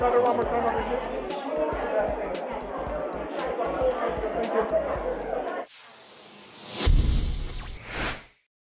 It one more time over here. Thank you.